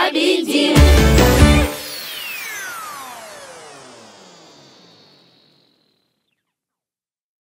победим!